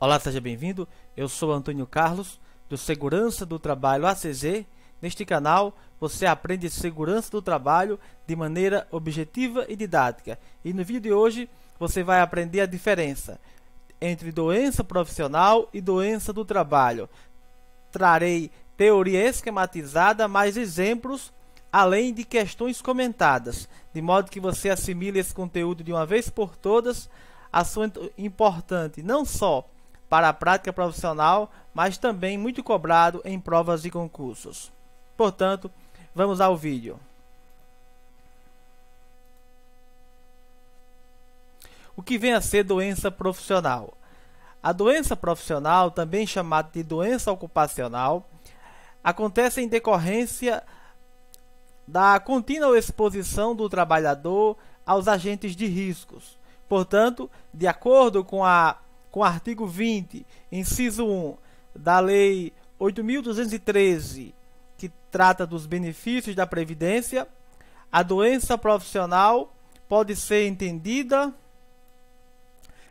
Olá, seja bem-vindo. Eu sou Antônio Carlos, do Segurança do Trabalho ACZ. Neste canal, você aprende segurança do trabalho de maneira objetiva e didática. E no vídeo de hoje, você vai aprender a diferença entre doença profissional e doença do trabalho. Trarei teoria esquematizada, mais exemplos, além de questões comentadas, de modo que você assimile esse conteúdo de uma vez por todas, assunto importante não só para a prática profissional, mas também muito cobrado em provas e concursos. Portanto, vamos ao vídeo. O que vem a ser doença profissional? A doença profissional, também chamada de doença ocupacional, acontece em decorrência da contínua exposição do trabalhador aos agentes de riscos. Portanto, de acordo com a com o artigo 20, inciso 1 da Lei 8.213, que trata dos benefícios da Previdência, a doença profissional pode ser entendida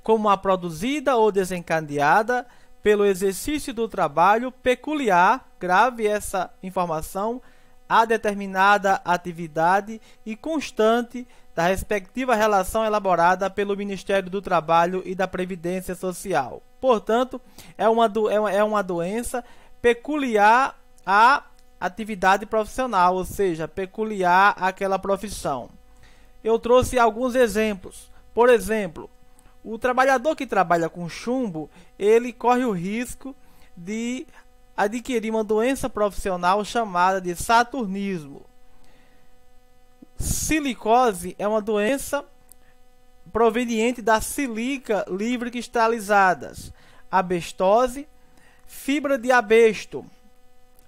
como a produzida ou desencadeada pelo exercício do trabalho peculiar, grave essa informação, a determinada atividade e constante da respectiva relação elaborada pelo Ministério do Trabalho e da Previdência Social. Portanto, é uma, do, é uma é doença peculiar à atividade profissional, ou seja, peculiar àquela profissão. Eu trouxe alguns exemplos. Por exemplo, o trabalhador que trabalha com chumbo, ele corre o risco de adquirir uma doença profissional chamada de saturnismo. Silicose é uma doença proveniente da silica livre cristalizadas. Abestose, fibra de abesto,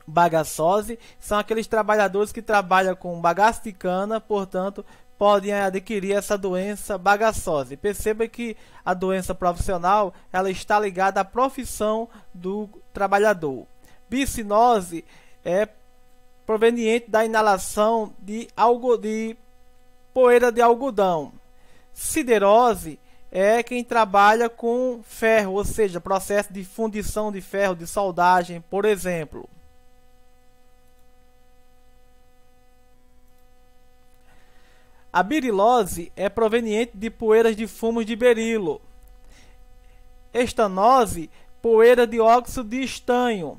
bagaçose são aqueles trabalhadores que trabalham com bagaço de cana, portanto, podem adquirir essa doença bagaçose. Perceba que a doença profissional ela está ligada à profissão do trabalhador. Bicinose é proveniente da inalação de, algo, de poeira de algodão. Siderose é quem trabalha com ferro, ou seja, processo de fundição de ferro, de soldagem, por exemplo. A birilose é proveniente de poeiras de fumos de berilo. Estanose, poeira de óxido de estanho.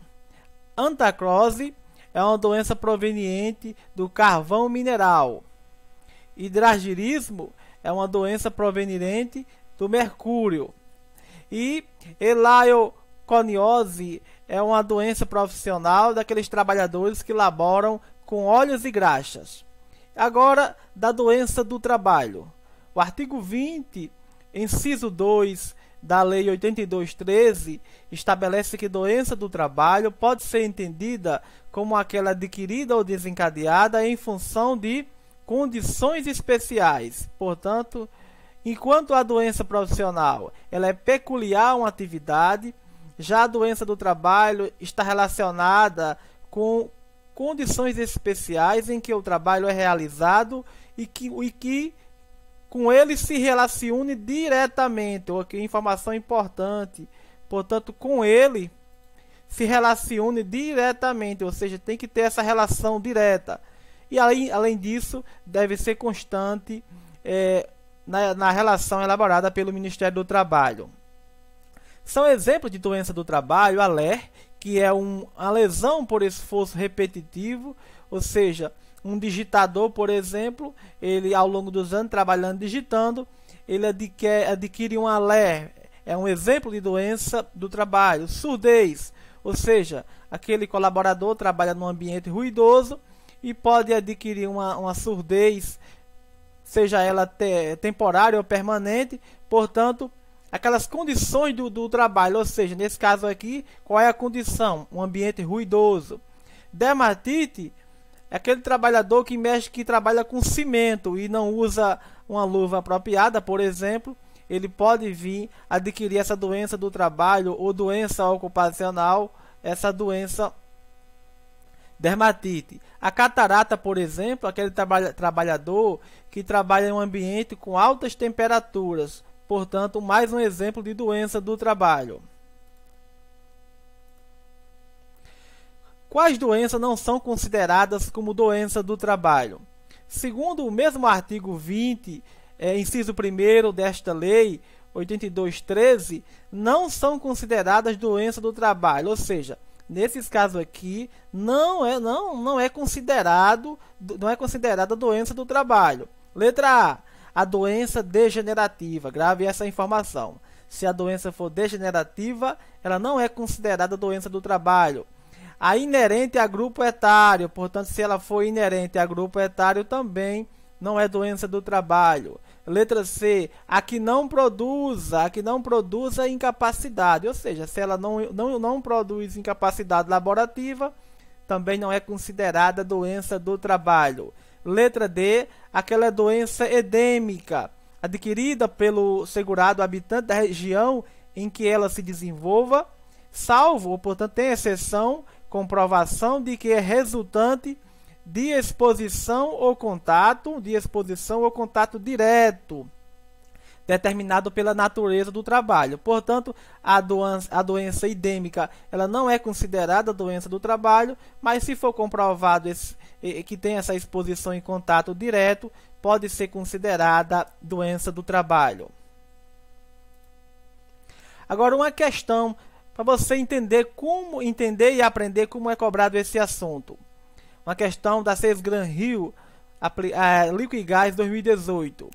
Antacrose é uma doença proveniente do carvão mineral. Hidragirismo é uma doença proveniente do mercúrio. E elaioconiose é uma doença profissional daqueles trabalhadores que laboram com óleos e graxas. Agora, da doença do trabalho. O artigo 20, inciso 2 da Lei 8213 estabelece que doença do trabalho pode ser entendida como aquela adquirida ou desencadeada em função de condições especiais. Portanto, enquanto a doença profissional ela é peculiar a uma atividade, já a doença do trabalho está relacionada com condições especiais em que o trabalho é realizado e que, e que com ele se relacione diretamente, ok? Informação importante. Portanto, com ele se relacione diretamente, ou seja, tem que ter essa relação direta. E além, além disso, deve ser constante é, na, na relação elaborada pelo Ministério do Trabalho. São exemplos de doença do trabalho, a LER, que é um, uma lesão por esforço repetitivo, ou seja, um digitador, por exemplo, ele ao longo dos anos trabalhando digitando, ele adquire, adquire uma LER, é um exemplo de doença do trabalho. Surdez, ou seja, aquele colaborador trabalha num ambiente ruidoso e pode adquirir uma, uma surdez, seja ela te, temporária ou permanente, portanto, aquelas condições do, do trabalho, ou seja, nesse caso aqui, qual é a condição? Um ambiente ruidoso. Dermatite é aquele trabalhador que mexe, que trabalha com cimento e não usa uma luva apropriada, por exemplo, ele pode vir adquirir essa doença do trabalho ou doença ocupacional, essa doença dermatite. A catarata, por exemplo, aquele trabalha, trabalhador que trabalha em um ambiente com altas temperaturas, portanto, mais um exemplo de doença do trabalho. Quais doenças não são consideradas como doença do trabalho? Segundo o mesmo artigo 20, é, inciso 1 desta lei 8213, não são consideradas doença do trabalho, ou seja, nesses casos aqui não é não não é considerado não é considerada doença do trabalho. Letra A, a doença degenerativa. Grave essa informação. Se a doença for degenerativa, ela não é considerada doença do trabalho a inerente a grupo etário. Portanto, se ela for inerente a grupo etário, também não é doença do trabalho. Letra C, a que não produza, a que não produza incapacidade, ou seja, se ela não, não, não produz incapacidade laborativa, também não é considerada doença do trabalho. Letra D, aquela doença edêmica, adquirida pelo segurado habitante da região em que ela se desenvolva, salvo, portanto tem exceção, comprovação de que é resultante de exposição ou contato, de exposição ou contato direto, determinado pela natureza do trabalho. Portanto, a doença, a doença endêmica ela não é considerada doença do trabalho, mas se for comprovado esse, que tem essa exposição em contato direto, pode ser considerada doença do trabalho. Agora, uma questão para você entender como entender e aprender como é cobrado esse assunto. Uma questão da Seis Gran Rio, a, Liquid Gas 2018.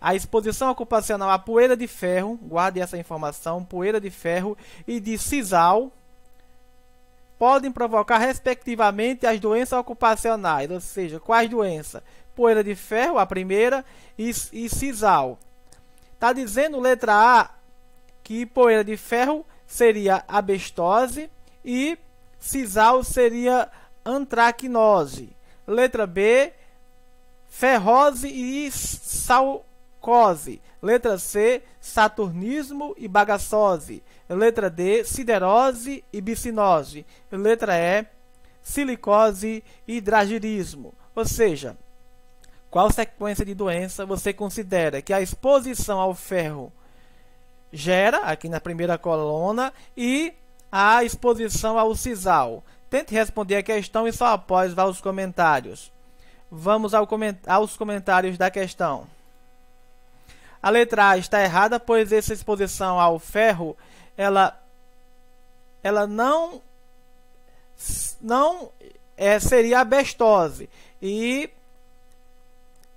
A exposição ocupacional à poeira de ferro, guarde essa informação, poeira de ferro e de sisal podem provocar respectivamente as doenças ocupacionais, ou seja, quais doenças? Poeira de ferro, a primeira, e, e sisal. Está dizendo letra A que poeira de ferro seria abestose e sisal seria antracnose. Letra B, ferrose e salcose. Letra C, saturnismo e bagaçose. Letra D, siderose e bicinose. Letra E, silicose e hidragirismo. Ou seja, qual sequência de doença você considera que a exposição ao ferro gera, aqui na primeira coluna, e a exposição ao sisal. Tente responder a questão e só após vá aos comentários. Vamos ao coment aos comentários da questão. A letra A está errada, pois essa exposição ao ferro, ela, ela não, não é, seria abestose. E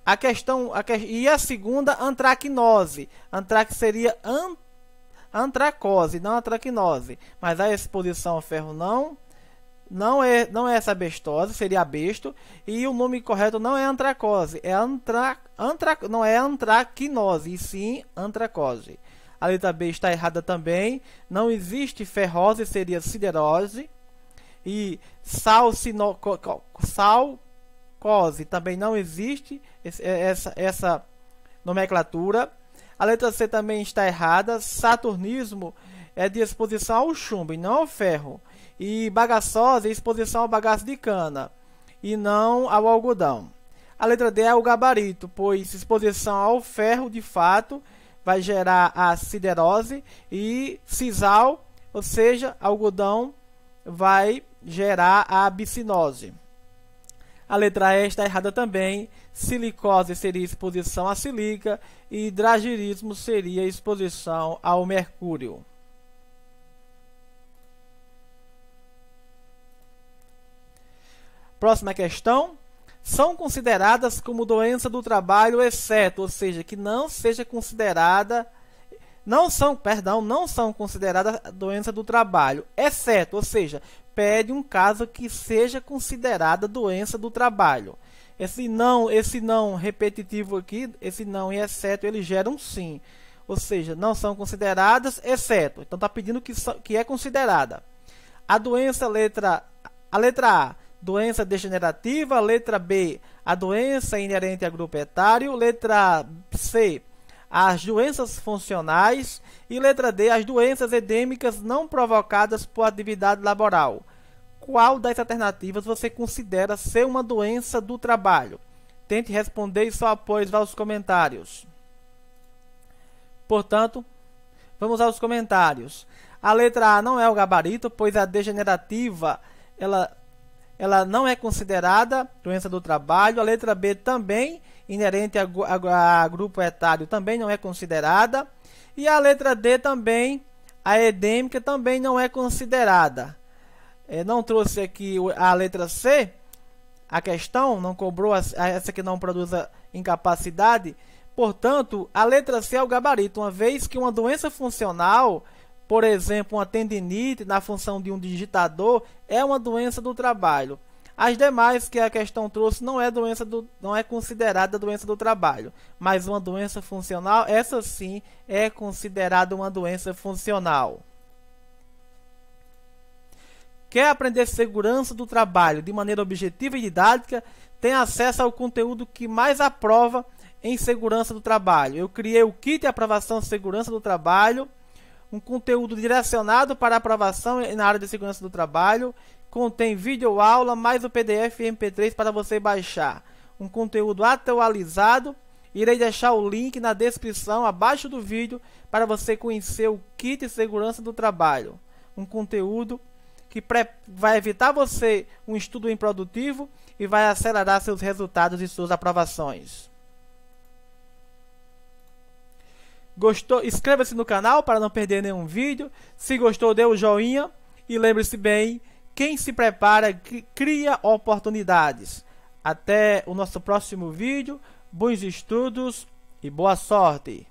a questão a, e a segunda antracnose. Antrax seria an, antracose, não antracnose. Mas a exposição ao ferro não não é não é essa bestose, seria abesto, e o nome correto não é antracose, é antra, antra, não é antracnose, e sim antracose. A letra B está errada também. Não existe ferrose, seria siderose. E salcose também não existe essa, essa nomenclatura. A letra C também está errada. Saturnismo é de exposição ao chumbo e não ao ferro. E bagaçosa é exposição ao bagaço de cana e não ao algodão. A letra D é o gabarito, pois exposição ao ferro de fato vai gerar a siderose e sisal, ou seja, algodão vai gerar a bicinose. A letra E está errada também. Silicose seria exposição à silica e hidragirismo seria exposição ao mercúrio. Próxima questão. São consideradas como doença do trabalho, exceto, ou seja, que não seja considerada não são, perdão, não são consideradas doença do trabalho, exceto, ou seja, pede um caso que seja considerada doença do trabalho. Esse não, esse não repetitivo aqui, esse não e exceto, ele gera um sim. Ou seja, não são consideradas, exceto. Então está pedindo que, que é considerada. A doença letra a letra A, doença degenerativa, letra B, a doença inerente a grupo etário, letra C, as doenças funcionais e letra D, as doenças endêmicas não provocadas por atividade laboral. Qual das alternativas você considera ser uma doença do trabalho? Tente responder e só após aos comentários. Portanto, vamos aos comentários. A letra A não é o gabarito, pois a degenerativa ela ela não é considerada doença do trabalho. A letra B também, inerente a, a, grupo etário, também não é considerada. E a letra D também, a edêmica, também não é considerada. É, não trouxe aqui a letra C, a questão, não cobrou essa que não produz incapacidade. Portanto, a letra C é o gabarito, uma vez que uma doença funcional por exemplo, uma tendinite na função de um digitador é uma doença do trabalho. As demais que a questão trouxe não é doença do, não é considerada doença do trabalho, mas uma doença funcional, essa sim é considerada uma doença funcional. Quer aprender segurança do trabalho de maneira objetiva e didática? Tem acesso ao conteúdo que mais aprova em segurança do trabalho. Eu criei o kit de aprovação segurança do trabalho um conteúdo direcionado para aprovação na área de segurança do trabalho, contém vídeo aula mais o PDF e MP3 para você baixar. Um conteúdo atualizado. Irei deixar o link na descrição abaixo do vídeo para você conhecer o kit segurança do trabalho. Um conteúdo que vai evitar você um estudo improdutivo e vai acelerar seus resultados e suas aprovações. Gostou? Inscreva-se no canal para não perder nenhum vídeo. Se gostou, dê o um joinha. E lembre-se bem, quem se prepara cria oportunidades. Até o nosso próximo vídeo. Bons estudos e boa sorte!